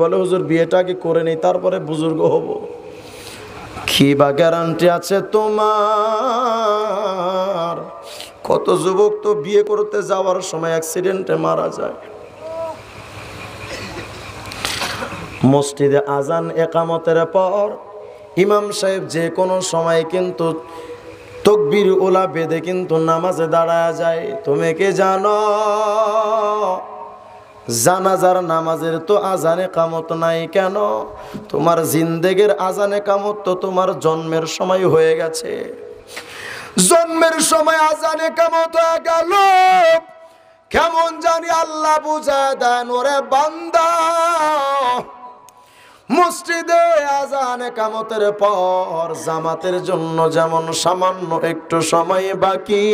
বলে, হুজুর, বিয়েটা আগে করে নেই, তারপরে বুজুর্গ হব। কি বা গ্যারান্টি আছে তোমার? কত যুবক তো বিয়ে করতে যাওয়ার সময় অ্যাক্সিডেন্টে মারা যায়। মসজিদে আজান একামতের পর ইমাম সাহেব যে কোনো সময় কিন্তু তকবির ওলা বেঁধে কিন্তু নামাজে দাঁড়ায় যায়। তুমি কি জানো? জানাজার নামাজের তো আজানে কামত নাই কেন? তোমার জিন্দেগের আজানে কামত তো তোমার জন্মের সময় হয়ে গেছে। জন্মের সময় আজানে কামত গেল। কেমন জানি আল্লাহ বুঝা দেন, ওরে বান্দা। মসজিদে আজানে কামতের পর জামাতের জন্য যেমন সামান্য একটু সময় বাকি।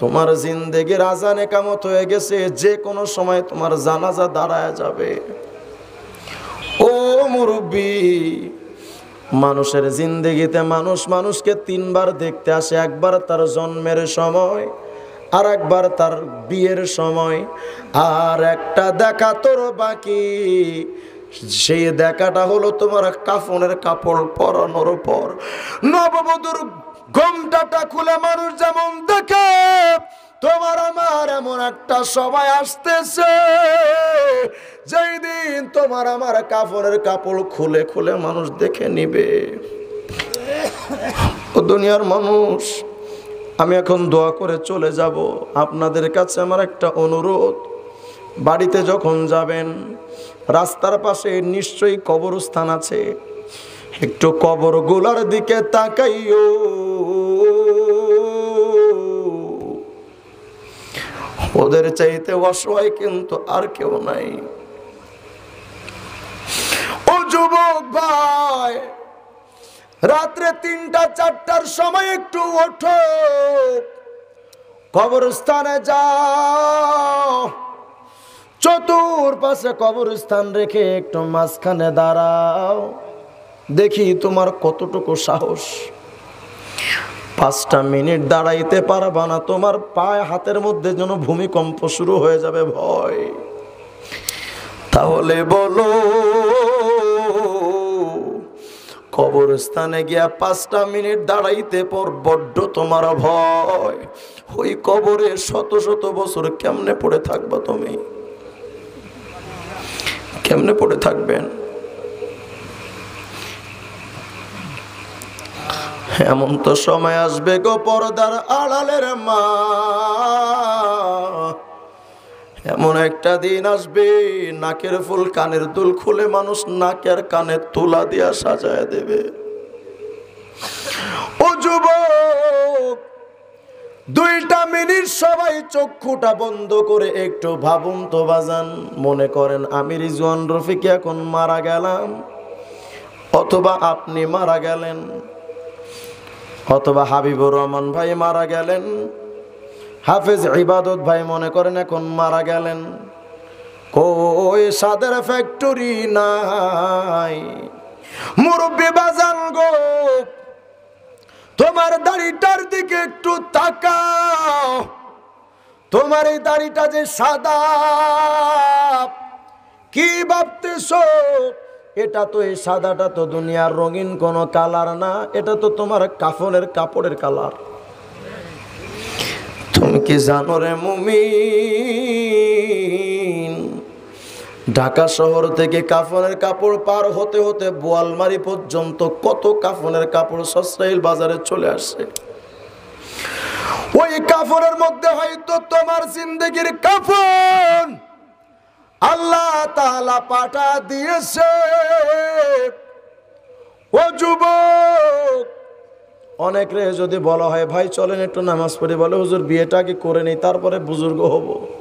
তোমার জিন্দেগির আজানে কামত হয়ে গেছে, যে কোনো সময় তোমার জানাজা দাঁড়ায় যাবে। ও মুরব্বী, মানুষের জিন্দেগিতে মানুষ মানুষকে তিনবার দেখতে আসে, একবার তার জন্মের সময়, আর একবার তার বিয়ের সময়। আর একটা দেখা তোর বাকি, সেই দেখাটা হলো তোমার কাফনের কাপড় পরানোর পর। নববধূর ঘোমটাটা খুলে মানুষ যেমন দেখে, তোমার আমার এমন একটা সবাই আসতেছে। যেই দিন তোমার আমার কাপড়ের কাপড় খুলে খুলে মানুষ দেখে নিবে। ও দুনিয়ার মানুষ, আমি এখন দোয়া করে চলে যাব। আপনাদের কাছে আমার একটা অনুরোধ, বাড়িতে যখন যাবেন, রাস্তার পাশে নিশ্চয়ই কবরস্থান আছে। একটু কবরগুলার দিকে তাকাইও। ওদের চাইতে অসহায় কিন্তু আর কেউ নাই। ও যুবক ভাই, রাত্রে তিনটা, চারটার সময় একটু ওঠো। কবরস্থানে যাও। চতুর পাশে কবরস্থান রেখে একটু মাঝখানে দাঁড়াও। দেখি তোমার কতটুকু সাহস। পাঁচটা মিনিট দাঁড়াইতে পারবা না, তোমার পায়ে হাতের মধ্যে যেন ভূমিকম্প শুরু হয়ে যাবে ভয়। তাহলে বলো, কবরস্থানে গিয়া পাঁচটা মিনিট দাঁড়াইতে পর বড্ড তোমার ভয়। ওই কবরে শত শত বছর কেমনে পড়ে থাকবা তুমি? কেমনে পড়ে থাকবেন? এমন তো সময় আসবে গো পর্দার আড়ালের মা। এমন একটা দিন আসবে, নাকের ফুল কানের দুল খুলে মানুষ নাকের কানে তুলা দিয়া সাজায় দেবে। ও যুবক, দুইটা মিনিট সবাই চক্ষুটা বন্ধ করে একটু ভাবুন তো বাজান। মনে করেন আমি রিজওয়ান রফিক এখন মারা গেলাম, অথবা আপনি মারা গেলেন। অথবা হাবিবুর রহমান ভাই মারা গেলেন। হাফেজ ইবাদত ভাই মনে করেন এখন মারা গেলেন। কই সাদের ফ্যাক্টরি নাই। মুরব্বী বাজান গো, তোমার দাড়িটার দিকে একটু তাকাও। তোমার এই দাড়িটা যে সাদা, কি ভাবতেছ? এটা তো এই সাদাটা তো দুনিয়ার রঙিন কোনো কালার না, এটা তো তোমার কাফনের কাপড়ের কালার। তুমি কি জানো রে মুমিন? ঢাকা শহর থেকে কাফনের কাপড় পার হতে হতে বোয়ালমারি পর্যন্ত কত কাফনের কাপড় সসরাইল বাজারে চলে আসে ওই কাফনের মধ্যে হয়তো তোমার জিন্দগির কাফন! আল্লাহ তালা পাঠা দিয়েছে। ও যুবক, অনেক রে যদি বলা হয়, ভাই, চলেন একটু নামাজ পড়ে। বলে, হুজুর, বিয়েটা আগে করে নেই, তারপরে বুজুর্গ হব।